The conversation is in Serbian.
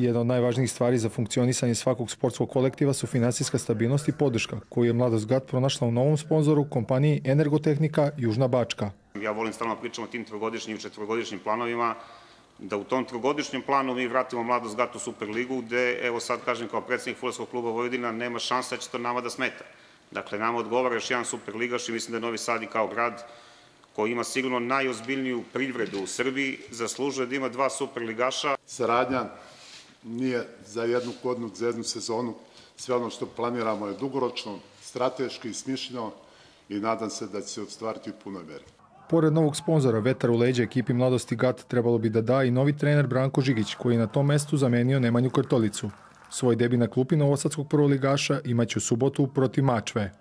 Jedna od najvažnijih stvari za funkcionisanje svakog sportskog kolektiva su finansijska stabilnost i podrška, koju je Mladost GAT pronašla u novom sponzoru, kompaniji Energotehnika Južna Bačka. Ja volim stalno da pričam o tim trogodišnjim i četvrogodišnjim planovima, da u tom trogodišnjem planu mi vratimo Mladost GAT u Superligu, gde, evo sad kažem kao predsednik Futbolskog kluba Vojvodina, nema šansa da će to nama da smeta. Dakle, nama odgovara još jedan Superligaš i mislim da je Novi Sad i kao grad koji ima sigurno najozbiljniju privredu u Srbiji, zaslužuje da ima dva superligaša. Saradnja nije za jednu godinu, za jednu sezonu. Sve ono što planiramo je dugoročno, strateški, smišljeno i nadam se da će se odstvariti u punoj meri. Pored novog sponzora Vetar u leđe ekipi Mladosti GAT trebalo bi da da i novi trener Branko Žigić, koji je na tom mestu zamenio Nemanju Krtolicu. Svoj debi na klupi Novosadskog prvoligaša imaće u subotu protiv Mačve.